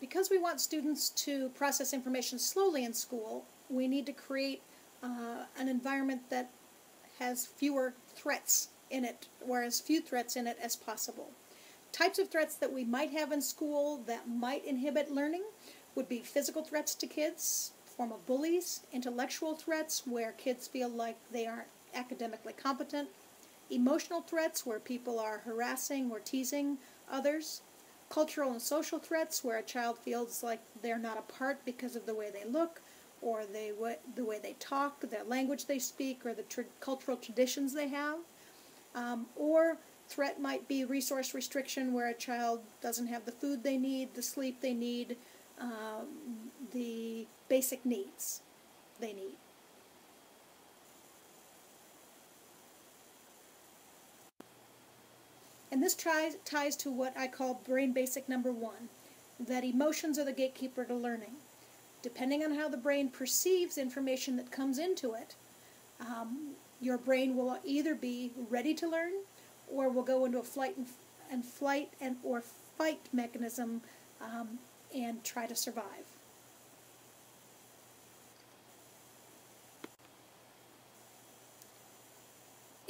because we want students to process information slowly in school, we need to create uh, an environment that has fewer threats in it, or as few threats in it as possible. Types of threats that we might have in school that might inhibit learning would be physical threats to kids, form of bullies, intellectual threats where kids feel like they aren't academically competent, emotional threats where people are harassing or teasing others, cultural and social threats where a child feels like they're not a part because of the way they look or they, the way they talk, the language they speak, or the cultural traditions they have. Um, or threat might be resource restriction where a child doesn't have the food they need, the sleep they need, um, the basic needs they need. And this ties to what I call brain basic number one, that emotions are the gatekeeper to learning. Depending on how the brain perceives information that comes into it, um, your brain will either be ready to learn or will go into a flight and, and flight and or fight mechanism um, and try to survive.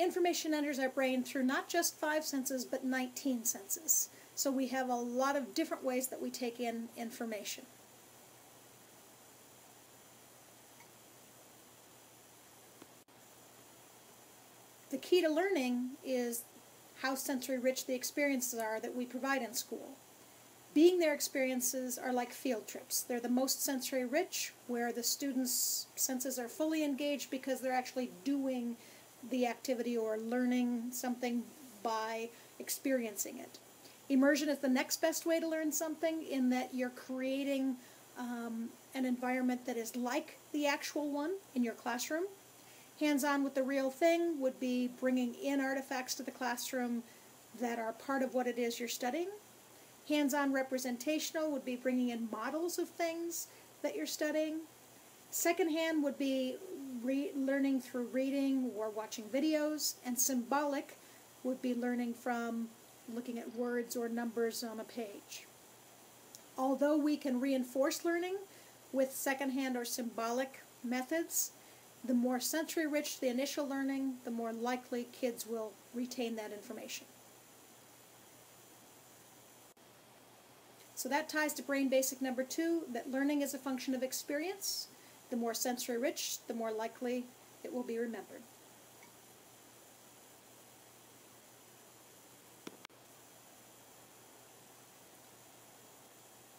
Information enters our brain through not just five senses, but 19 senses. So we have a lot of different ways that we take in information. The key to learning is how sensory rich the experiences are that we provide in school. Being there experiences are like field trips. They're the most sensory rich, where the students' senses are fully engaged because they're actually doing the activity or learning something by experiencing it. Immersion is the next best way to learn something in that you're creating um, an environment that is like the actual one in your classroom. Hands-on with the real thing would be bringing in artifacts to the classroom that are part of what it is you're studying. Hands-on representational would be bringing in models of things that you're studying. Secondhand would be learning through reading or watching videos, and symbolic would be learning from looking at words or numbers on a page. Although we can reinforce learning with secondhand or symbolic methods, the more sensory rich the initial learning, the more likely kids will retain that information. So that ties to brain basic number two, that learning is a function of experience. The more sensory rich, the more likely it will be remembered.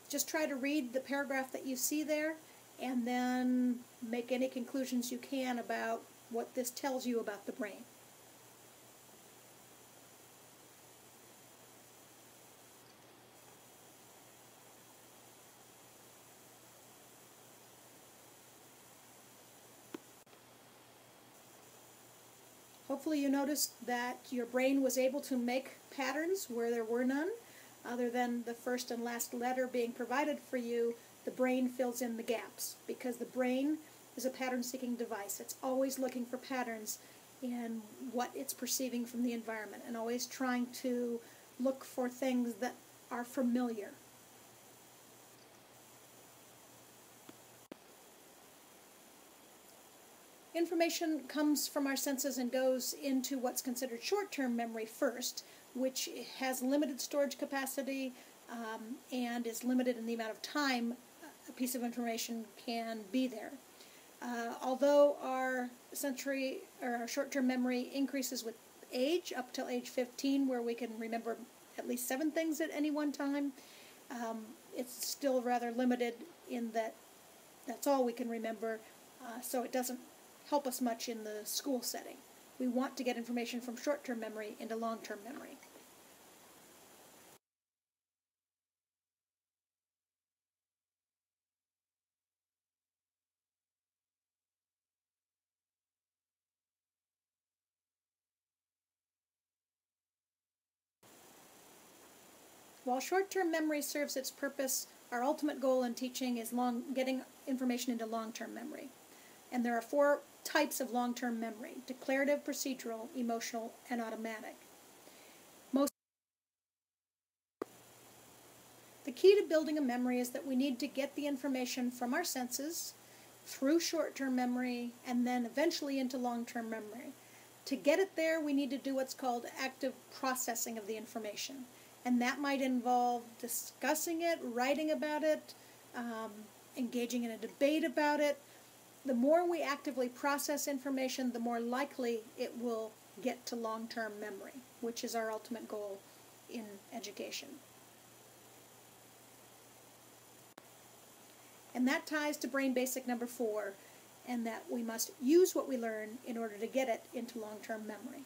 Just try to read the paragraph that you see there and then make any conclusions you can about what this tells you about the brain. Hopefully you noticed that your brain was able to make patterns where there were none. Other than the first and last letter being provided for you, the brain fills in the gaps because the brain is a pattern-seeking device. It's always looking for patterns in what it's perceiving from the environment and always trying to look for things that are familiar. Information comes from our senses and goes into what's considered short-term memory first, which has limited storage capacity um, and is limited in the amount of time a piece of information can be there. Uh, although our sensory or our short-term memory increases with age up till age 15 where we can remember at least seven things at any one time, um, it's still rather limited in that that's all we can remember, uh, so it doesn't help us much in the school setting. We want to get information from short-term memory into long-term memory. While short-term memory serves its purpose, our ultimate goal in teaching is long, getting information into long-term memory. And there are four types of long-term memory, declarative, procedural, emotional, and automatic. Most the key to building a memory is that we need to get the information from our senses through short term memory and then eventually into long term memory. To get it there, we need to do what's called active processing of the information. And that might involve discussing it, writing about it, um, engaging in a debate about it. The more we actively process information, the more likely it will get to long term memory, which is our ultimate goal in education. And that ties to brain basic number four, and that we must use what we learn in order to get it into long term memory.